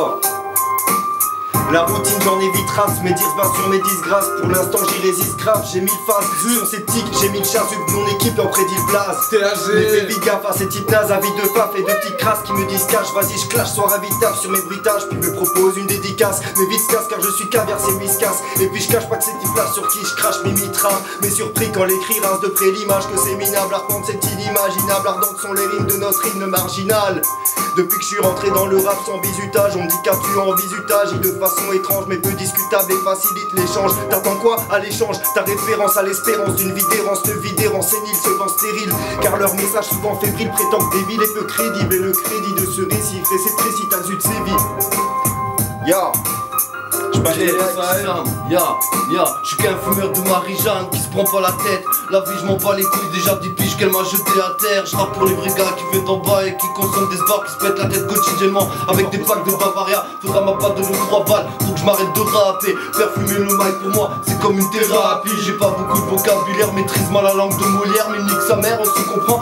어. La routine j'en évite race, mes pas sur mes disgrâces Pour l'instant j'y résiste grave, j'ai mille faces Sur sceptique, j'ai mis le chat mon équipe en prédit le blaze Mais fais big gaffe à ces nazes, avis de faf et de petites crasses Qui me disent cache, vas-y je clash, sois ravitable sur mes bruitages. Puis me propose une dédicace, mais vite casse car je suis caviar c'est whiskas Et puis je cache pas que ces types là sur qui je crache mes mitras. Mais surpris quand l'écrit rince de près l'image Que c'est minable, arpente c'est inimaginable Ardentes sont les rimes de notre hymne marginal. Depuis que je suis rentré dans le rap sans bisutage On me dit qu'as-tu en visutage et de façon étrange mais peu discutable et facilite l'échange. T'attends quoi à l'échange? Ta référence à l'espérance d'une vie d'errance, de vie d'errance sénile se vend stérile. Car leur message souvent fébrile prétend débile et peu crédible. Et le crédit de ce récit fait cette précis à zut séville. Ya Ya, ya, je suis qu'un fumeur de Marie-Jeanne qui se prend pas la tête. La vie, je m'en bats les couilles, déjà 10 piges qu'elle m'a jeté à terre. Je pour les gars qui viennent d'en bas et qui consomment des sports qui se pètent la tête quotidiennement avec des packs de Bavaria. Faudra ma patte de l'eau 3 balles pour que je m'arrête de rapper. Perfumer le mic pour moi, c'est comme une thérapie. J'ai pas beaucoup de vocabulaire, maîtrise mal la langue de Molière, mais nique sa mère, on se comprend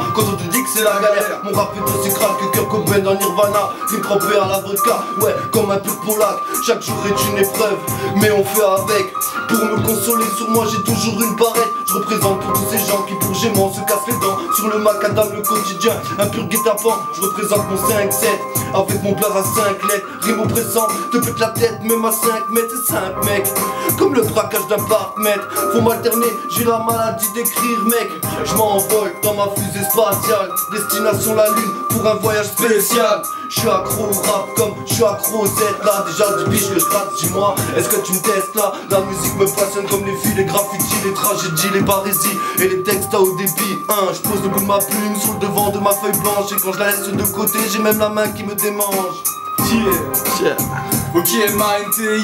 c'est la galère. Mon rap est aussi grave que Kurt Cobain dans Nirvana. Trempé à la vodka, ouais, comme un pur polac. Chaque jour est une épreuve mais on fait avec. Pour me consoler sur moi, j'ai toujours une barrette. Je représente tous ces gens qui pour se cassent les dents. Sur le macadam, le quotidien, un pur guet-apens. Je représente mon 5-7 avec mon blaze à 5 lettres. Rime oppressant, te pète la tête, même à 5 mètres, c'est 5 mecs. Comme le braquage d'un parc-mètre. Faut m'alterner, j'ai la maladie d'écrire, mec. Je m'envole dans ma fusée spatiale. Destination la lune pour un voyage spécial. Je suis accro au rap comme je suis accro au Z là. Déjà du biche que je dis-moi Est-ce que tu me testes là? La musique me passionne comme les filles, les graffitis, les tragédies, les parésies Et les textes à haut débit hein, Je pose le bout de ma plume sur le devant de ma feuille blanche Et quand je la laisse de côté j'ai même la main qui me démange Yeah. Ok,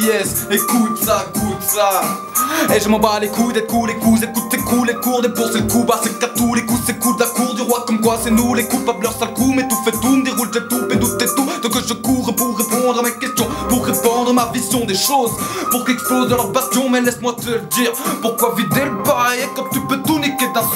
yes, écoute ça, écoute ça. Et je m'en bats les couilles d'être cool, les coups, écoute, c'est cool, les cours, des bourses, c'est le coup, bah c'est qu'à tous les coups, c'est cool, la cour du roi, comme quoi c'est nous, les coupables, leur sale coup, mais tout fait tout, me déroule, j'ai tout, et doute et tout, donc je cours pour répondre à mes questions, pour répondre à ma vision des choses, pour qu'explose leur bastion, mais laisse-moi te le dire, pourquoi vider le bail, quand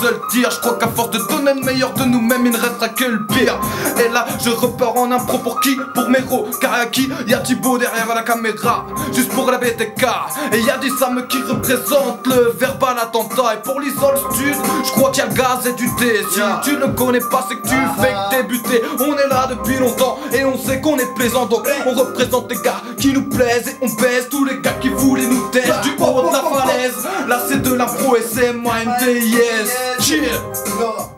seul tir, je crois qu'à force de donner le meilleur de nous-mêmes, il ne restera que le pire, et là, je repars en impro pour qui? Pour Mero, car à qui Y'a Thibaut derrière la caméra, juste pour la BTK, et y'a des Sam qui représente le verbal attentat. Et pour l'isol stud, je crois qu'il y a le gaz et du thé. Si tu ne connais pas c'est que tu fais que débuter. On est là depuis longtemps et on sait qu'on est plaisant. Donc on représente les gars qui nous plaisent Et on baise tous les gars qui voulaient nous taire. Du haut de la falaise. Là c'est de l'impro et c'est Yeah. No.